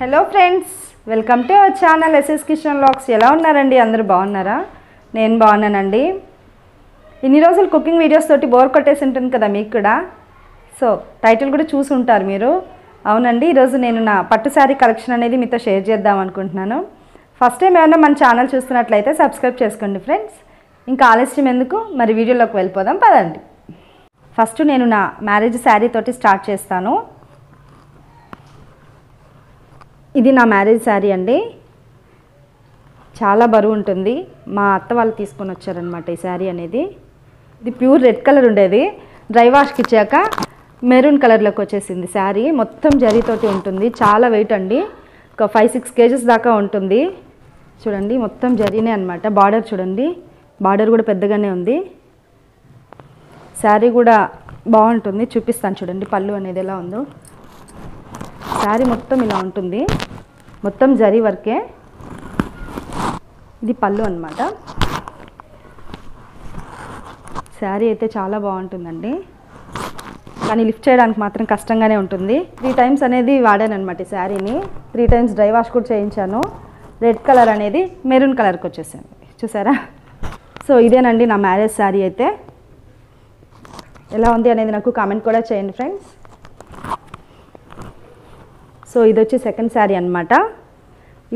Hello friends welcome to our channel SS Kishan lakhs ఎలా ఉన్నారండి? అందరూ బాగున్నారా? నేను బాగున్నానండి. ఇన్ని రోజులు కుకింగ్ వీడియోస్ తోటి బోర్ కొట్టేసి ఉంటుంది కదా మీకు కూడా. సో టైటిల్ కూడా చూసి ఉంటారు మీరు. అవునండి ఈరోజు నేను నా పట్టు శారీ కలెక్షన్ అనేది మీతో షేర్ చేద్దాం అనుకుంటున్నాను. ఫస్ట్ టైం ఏమైనా మన ఛానల్ చూస్తున్నట్లయితే సబ్స్క్రైబ్ చేసుకోండి ఫ్రెండ్స్ ఇంకా ఆలస్యం ఎందుకు? మరి వీడియోలోకి వెళ్ళిపోదాం పదండి. ఫస్ట్ నేను నా మ్యారేజ్ శారీ తోటి స్టార్ట్ చేస్తాను. ఇది నా మ్యారేజ్ శారీ అండి. చాలా బరువు ఉంటుంది. మా అత్త వాళ్ళు తీసుకొని వచ్చారనమాట ఈ శారీ అనేది. ఇది ప్యూర్ రెడ్ కలర్ ఉండేది. డ్రై వాష్కి ఇచ్చాక మెరూన్ కలర్లోకి వచ్చేసింది శారీ. మొత్తం జరీతోటి ఉంటుంది. చాలా వెయిట్ అండి. ఒక ఫైవ్ సిక్స్ కేజెస్ దాకా ఉంటుంది. చూడండి మొత్తం జరీనే అనమాట బార్డర్ చూడండి. బార్డర్ కూడా పెద్దగానే ఉంది. శారీ కూడా బాగుంటుంది. చూపిస్తాను చూడండి పళ్ళు అనేది ఎలా ఉందో. శారీ మొత్తం ఇలా ఉంటుంది. మొత్తం జరీ వర్కే. ఇది పళ్ళు అనమాట శారీ అయితే చాలా బాగుంటుందండి. కానీ లిఫ్ట్ చేయడానికి మాత్రం కష్టంగానే ఉంటుంది. త్రీ టైమ్స్ అనేది వాడాను అనమాట ఈ శారీని. త్రీ టైమ్స్ డ్రై వాష్ కూడా చేయించాను. రెడ్ కలర్ అనేది మెరూన్ కలర్కి వచ్చేసింది. చూసారా? సో ఇదేనండి నా మ్యారేజ్ శారీ అయితే. ఎలా ఉంది అనేది నాకు కామెంట్ కూడా చేయండి ఫ్రెండ్స్. సో ఇది వచ్చి సెకండ్ శారీ అనమాట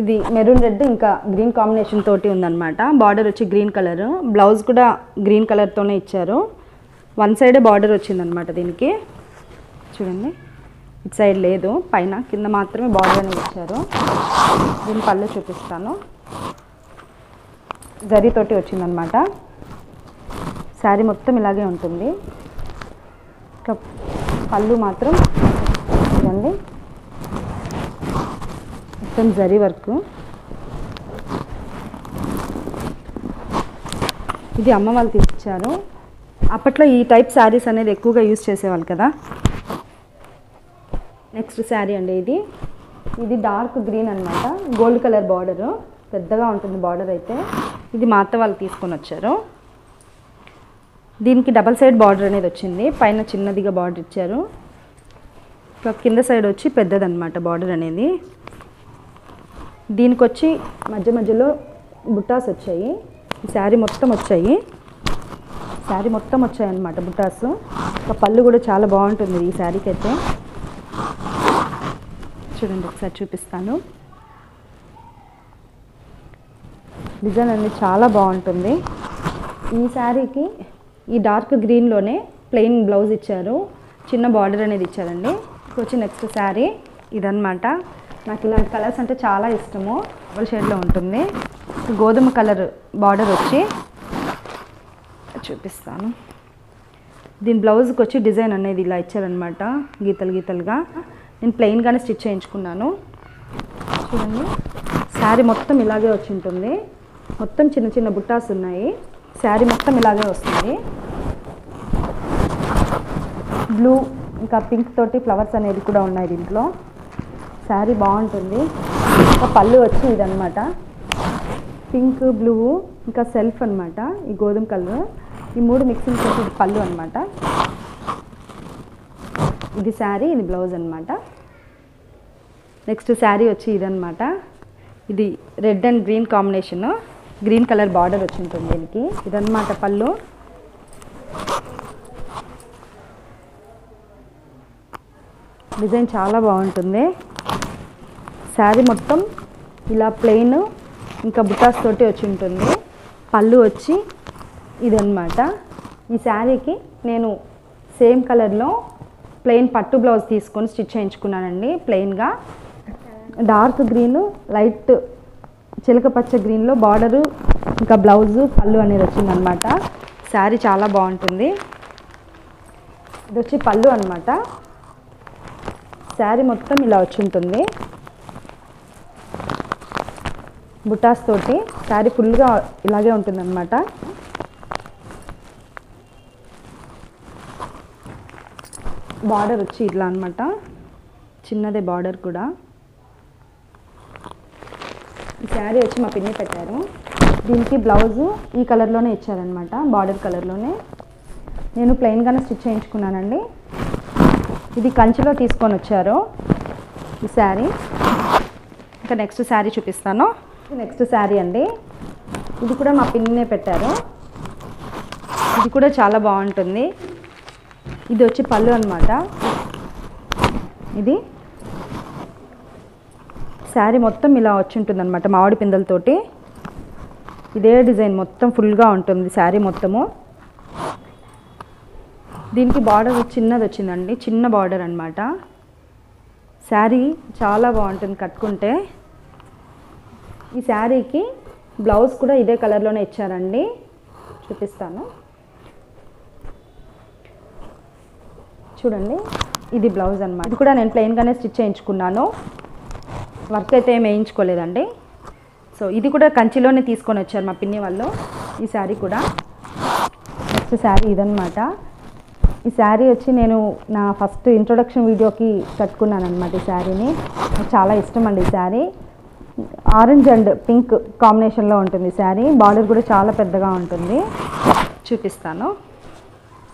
ఇది మెరూన్ రెడ్ ఇంకా గ్రీన్ కాంబినేషన్ తోటి ఉందన్నమాట. బార్డర్ వచ్చి గ్రీన్ కలర్ బ్లౌజ్ కూడా గ్రీన్ కలర్తోనే ఇచ్చారు. వన్ సైడే బార్డర్ వచ్చిందనమాట దీనికి. చూడండి. ఇటు సైడ్ లేదు. పైన కింద మాత్రమే బార్డర్ అనేది ఇచ్చారు. దీని పళ్ళు చూపిస్తాను. జరీతోటి వచ్చిందనమాట శారీ మొత్తం ఇలాగే ఉంటుంది. ఇంకా పళ్ళు మాత్రం చూడండి. మొత్తం జరీ వర్క్. ఇది అమ్మ వాళ్ళు తీసుకొచ్చారు అప్పట్లో ఈ టైప్ శారీస్ అనేది ఎక్కువగా యూజ్ చేసేవాళ్ళు కదా. నెక్స్ట్ శారీ అండి ఇది. ఇది డార్క్ గ్రీన్ అనమాట గోల్డ్ కలర్ బార్డరు. పెద్దగా ఉంటుంది బార్డర్ అయితే. ఇది మా అత్త వాళ్ళు తీసుకొని వచ్చారు. దీనికి డబల్ సైడ్ బార్డర్ అనేది వచ్చింది. పైన చిన్నదిగా బార్డర్ ఇచ్చారు. కింద సైడ్ వచ్చి పెద్దదన్నమాట బార్డర్ అనేది. దీనికి వచ్చి మధ్య మధ్యలో బుట్టాస్ వచ్చాయి. శారీ మొత్తం వచ్చాయి. శారీ మొత్తం వచ్చాయి అన్నమాట బుట్టాస్ ఒక పళ్ళు కూడా చాలా బాగుంటుంది ఈ శారీకి అయితే చూడండి ఒకసారి చూపిస్తాను. డిజైన్ అనేది చాలా బాగుంటుంది. ఈ శారీకి ఈ డార్క్ గ్రీన్లోనే ప్లెయిన్ బ్లౌజ్ ఇచ్చారు. చిన్న బార్డర్ అనేది ఇచ్చారండి. వచ్చి నెక్స్ట్ శారీ ఇదన్నమాట. నాకు ఇలాంటి కలర్స్ అంటే చాలా ఇష్టము. డబుల్ షేడ్లో ఉంటుంది. గోధుమ కలర్ బార్డర్ వచ్చి చూపిస్తాను. దీని బ్లౌజ్కి వచ్చి డిజైన్ అనేది ఇలా ఇచ్చారనమాట గీతలు గీతలుగా. నేను ప్లెయిన్గానే స్టిచ్ చేయించుకున్నాను. చూడండి. శారీ మొత్తం ఇలాగే వచ్చి ఉంటుంది. మొత్తం చిన్న చిన్న బుట్టాస్ ఉన్నాయి. శారీ మొత్తం ఇలాగే వస్తుంది. బ్లూ ఇంకా పింక్ తోటి ఫ్లవర్స్ అనేది కూడా ఉన్నాయి దీంట్లో. శారీ బాగుంటుంది. ఇంకా పళ్ళు వచ్చి ఇదనమాట పింక్ బ్లూ ఇంకా సెల్ఫ్ అనమాట ఈ గోధుమ కలర్. ఈ మూడు మిక్సింగ్ చేసి పళ్ళు అనమాట ఇది శారీ ఇది బ్లౌజ్ అనమాట నెక్స్ట్ శారీ వచ్చి ఇదనమాట ఇది red and green combination. Green colour border వచ్చింటుంది దీనికి. ఇదన్నమాట పళ్ళు. డిజైన్ చాలా బాగుంటుంది. శారీ మొత్తం ఇలా ప్లెయిన్ ఇంకా బుటాస్ తోటి వచ్చి ఉంటుంది. పళ్ళు వచ్చి ఇదన్నమాట. ఈ శారీకి నేను సేమ్ కలర్లో ప్లెయిన్ పట్టు బ్లౌజ్ తీసుకొని స్టిచ్ చేయించుకున్నానండి ప్లెయిన్గా డార్క్ గ్రీన్ లైట్ చిలక పచ్చ గ్రీన్లో బార్డరు ఇంకా బ్లౌజు పళ్ళు అనేది వచ్చిందనమాట శారీ చాలా బాగుంటుంది. ఇది వచ్చి పళ్ళు అనమాట శారీ మొత్తం ఇలా వచ్చి ఉంటుంది. బుటాస్ తోటి శారీ ఫుల్గా ఇలాగే ఉంటుందన్నమాట. బార్డర్ వచ్చి ఇట్లా అనమాట చిన్నదే బార్డర్ కూడా. ఈ శారీ వచ్చి మా పిన్ని పెట్టారు. దీనికి బ్లౌజు ఈ కలర్లోనే ఇచ్చారనమాట బార్డర్ కలర్లోనే. నేను ప్లెయిన్గానే స్టిచ్ చేయించుకున్నానండి. ఇది కంచిలో తీసుకొని వచ్చారు ఈ శారీ. ఇంకా నెక్స్ట్ శారీ చూపిస్తాను. నెక్స్ట్ శారీ అండి. ఇది కూడా మా పిన్నే పెట్టారు. ఇది కూడా చాలా బాగుంటుంది. ఇది వచ్చి పళ్ళు అనమాట ఇది శారీ మొత్తం ఇలా వచ్చి ఉంటుంది అనమాట మామిడి పిందలతోటి. ఇదే డిజైన్ మొత్తం ఫుల్గా ఉంటుంది శారీ మొత్తము. దీనికి బార్డర్ చిన్నది వచ్చిందండి చిన్న బార్డర్ అనమాట శారీ చాలా బాగుంటుంది కట్టుకుంటే. ఈ శారీకి బ్లౌజ్ కూడా ఇదే కలర్లోనే ఇచ్చారండి. చూపిస్తాను. చూడండి ఇది బ్లౌజ్ అనమాట ఇది కూడా నేను ప్లెయిన్గానే స్టిచ్ చేయించుకున్నాను. వర్క్ అయితే ఏం వేయించుకోలేదండి. సో ఇది కూడా కంచిలోనే తీసుకొని వచ్చారు మా పిన్ని వాళ్ళు. ఈ శారీ కూడా. నెక్స్ట్ శారీ ఇదనమాట ఈ శారీ వచ్చి నేను నా ఫస్ట్ ఇంట్రొడక్షన్ వీడియోకి కట్టుకున్నాను అనమాట ఈ శారీని. నాకు చాలా ఇష్టం అండి ఈ శారీ. ఆరెంజ్ అండ్ పింక్ కాంబినేషన్లో ఉంటుంది శారీ. బార్డర్ కూడా చాలా పెద్దగా ఉంటుంది. చూపిస్తాను.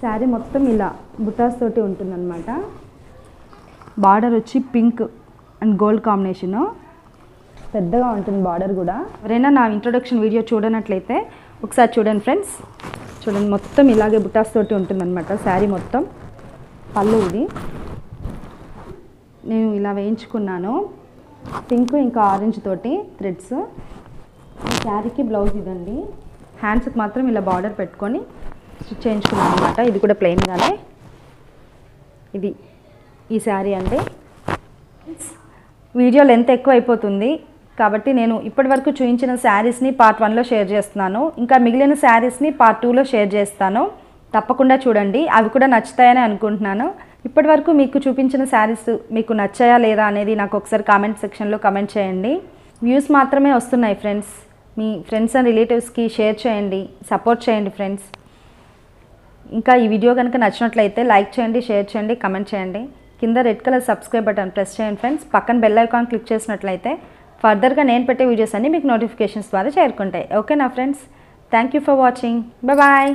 శారీ మొత్తం ఇలా బుటాస్ తోటి ఉంటుందన్నమాట. బార్డర్ వచ్చి పింక్ అండ్ గోల్డ్ కాంబినేషను. పెద్దగా ఉంటుంది బార్డర్ కూడా. ఎవరైనా నా ఇంట్రొడక్షన్ వీడియో చూడనట్లయితే ఒకసారి చూడండి ఫ్రెండ్స్. చూడండి మొత్తం ఇలాగే బుటాస్ తోటి ఉంటుందన్నమాట శారీ మొత్తం. పళ్ళు ఇది. నేను ఇలా వేయించుకున్నాను. పింక్ ఇంకా ఆరెంజ్ తోటి థ్రెడ్స్. ఈ శారీకి బ్లౌజ్ ఇదండి. హ్యాండ్స్కి మాత్రం ఇలా బార్డర్ పెట్టుకొని స్టిచ్ చేయించుకున్నాను అనమాట ఇది కూడా ప్లెయిన్గానే ఇది ఈ శారీ అండి వీడియో లెంత్ ఎక్కువ అయిపోతుంది. కాబట్టి నేను ఇప్పటివరకు చూపించిన శారీస్ని పార్ట్ వన్లో షేర్ చేస్తున్నాను. ఇంకా మిగిలిన శారీస్ని పార్ట్ టూలో షేర్ చేస్తాను. తప్పకుండా చూడండి. అవి కూడా నచ్చుతాయని అనుకుంటున్నాను. ఇప్పటివరకు మీకు చూపించిన శారీస్ మీకు నచ్చాయా లేదా అనేది నాకు ఒకసారి కామెంట్ సెక్షన్లో కమెంట్ చేయండి. వ్యూస్ మాత్రమే వస్తున్నాయి ఫ్రెండ్స్ మీ ఫ్రెండ్స్ అండ్ రిలేటివ్స్కి షేర్ చేయండి సపోర్ట్ చేయండి ఫ్రెండ్స్ ఇంకా ఈ వీడియో కనుక నచ్చినట్లయితే లైక్ చేయండి షేర్ చేయండి కమెంట్ చేయండి. కింద red colour subscribe button press చేయండి ఫ్రెండ్స్ పక్కన బెల్ ఐకాన్ క్లిక్ చేసినట్లయితే ఫర్దర్గా నేను పెట్టే వీడియోస్ అన్నీ మీకు నోటిఫికేషన్స్ ద్వారా చేరుకుంటాయి. ఓకేనా friends thank you for watching bye